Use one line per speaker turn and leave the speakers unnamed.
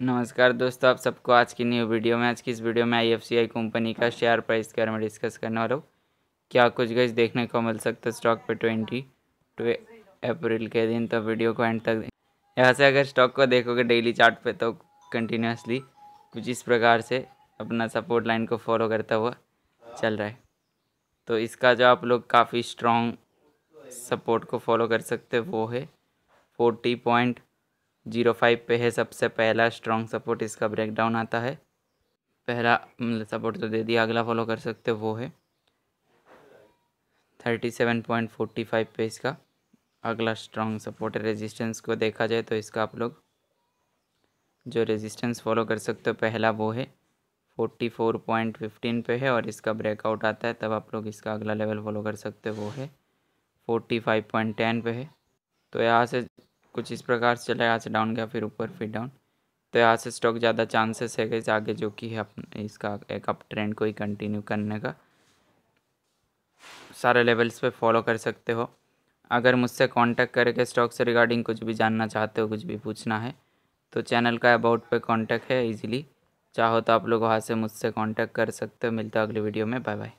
नमस्कार दोस्तों, आप सबको आज की न्यू वीडियो में, आज की इस वीडियो में आईएफसीआई कंपनी का शेयर प्राइस के बारे में डिस्कस करने वाला हूँ। क्या कुछ गज देखने को मिल सकता है स्टॉक पे ट्वेंटी टू अप्रैल के दिन तो वीडियो को एंड तक यहाँ से अगर स्टॉक को देखोगे डेली चार्ट पे तो कंटिन्यूसली कुछ इस प्रकार से अपना सपोर्ट लाइन को फॉलो करता हुआ चल रहा है। तो इसका जो आप लोग काफ़ी स्ट्रॉन्ग सपोर्ट को फॉलो कर सकते वो है फोर्टी पॉइंट ज़ीरो फाइव पे है सबसे पहला स्ट्रॉन्ग सपोर्ट इसका ब्रेकडाउन आता है। पहला मतलब सपोर्ट तो दे दिया, अगला फॉलो कर सकते वो है। Thirty seven point forty five पे इसका अगला स्ट्रॉन्ग सपोर्ट है। रेजिस्टेंस को देखा जाए तो इसका आप लोग जो रेजिस्टेंस फॉलो कर सकते हो, पहला वो है। फोर्टी फोर पॉइंट फिफ्टीन पे है और इसका ब्रेकआउट आता है, तब आप लोग इसका अगला लेवल फॉलो कर सकते हो, वो है। फोर्टी फाइव पॉइंट टेन पे है। तो यहाँ से कुछ इस प्रकार से चला, यहाँ से डाउन गया, फिर ऊपर, फिर डाउन तो यहाँ से स्टॉक ज़्यादा चांसेस है कि आगे जो कि है इसका एक अप ट्रेंड को ही कंटिन्यू करने का। सारे लेवल्स पे फॉलो कर सकते हो। अगर मुझसे कांटेक्ट करके स्टॉक से रिगार्डिंग कुछ भी जानना चाहते हो, कुछ भी पूछना है तो चैनल का अबाउट पे कांटेक्ट है इजीली चाहो तो आप लोग वहाँ से मुझसे कांटेक्ट कर सकते हो। मिलता है अगली वीडियो में। Bye bye